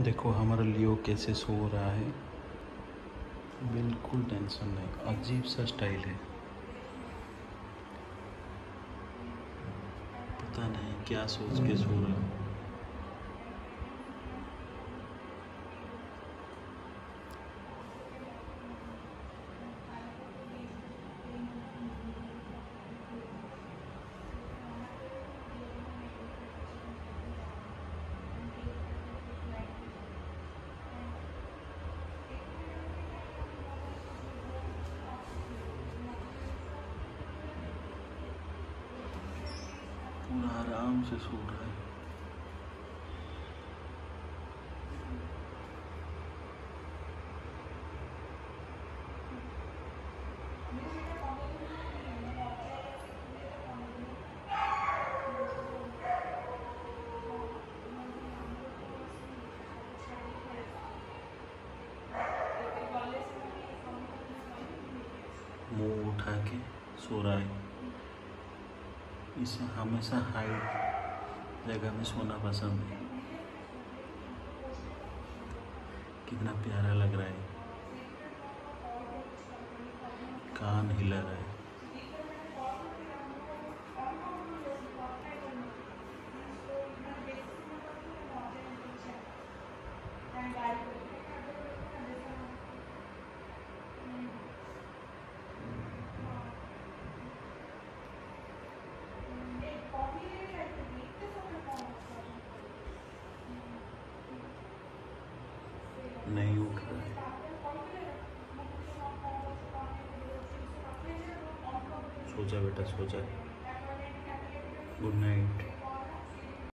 देखो, हमारा लियो कैसे सो रहा है। बिल्कुल टेंशन नहीं। अजीब सा स्टाइल है। पता नहीं क्या सोच के सो रहा है। पूरा आराम से सो रहा है? मुँह उठा के सो रहा है। इसे हमेशा हाइट जगह में सोना पसंद है। कितना प्यारा लग रहा है। कान हिला रहा है। नहीं उठ रहा है सोचा बेटा सोचा। Good night